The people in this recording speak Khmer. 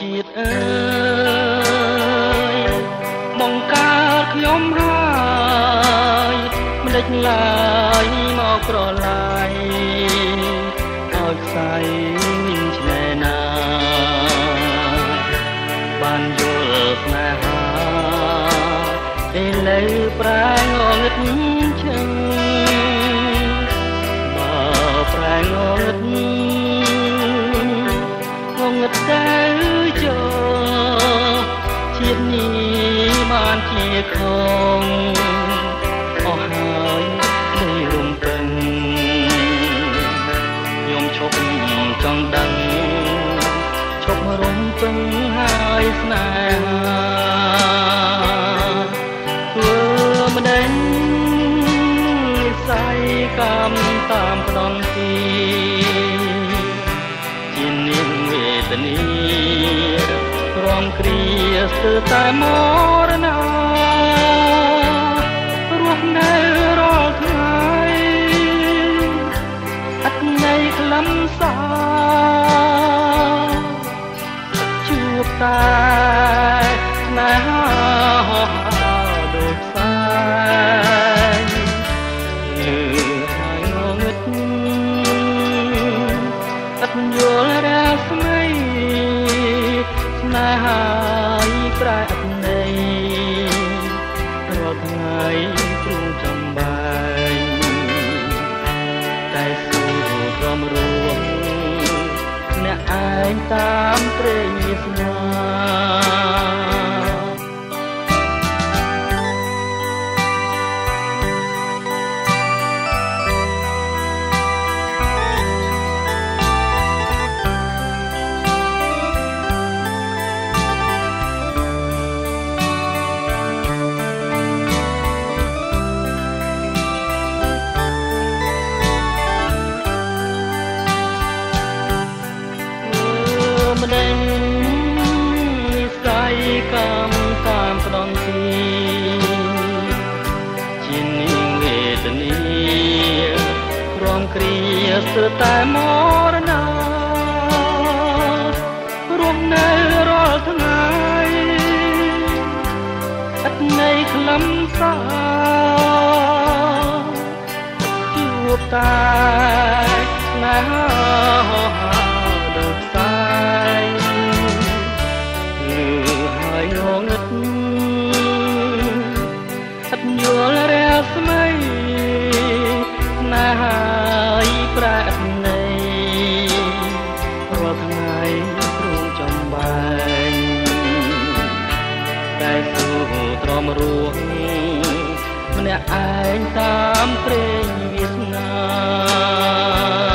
ជាតិអើយបង្កើតខ្ញុំហើយមិនដេចឡើយមកប្រឡាយឲ្យខ្សែមានឆ្នេរណា បានយល់ស្នេហាឥឡូវប្រែងងឹត បានជាខំអស់ហើយនៃរំពឹងខ្ញុំឈប់ចង់ដឹងឈប់រំពឹងហើយស្នេហាធ្វើមិនដេញនិស័យកម្មតាមផ្ដន់ទីជានាងវេទនីរំគ្រាស្ទើរតែមរណា ត់យល់រាស្មីស្នេហាប្រែអត់ន័យរាល់ថ្ងៃព្រមចំបែងតែសួររំរួមអ្នកឯងតាមព្រេងវាសនា ព្រមគ្រាស្ទើរតែមរណារស់នៅរាល់ថ្ងៃអត់ន័យខ្លឹមសារជួបតែស្នេហាហោះហើរដូចផ្សែងលឺហើយងងឹតអត់យល់រាស្មី ម្នាក់ឯងតាមព្រេងវាសនា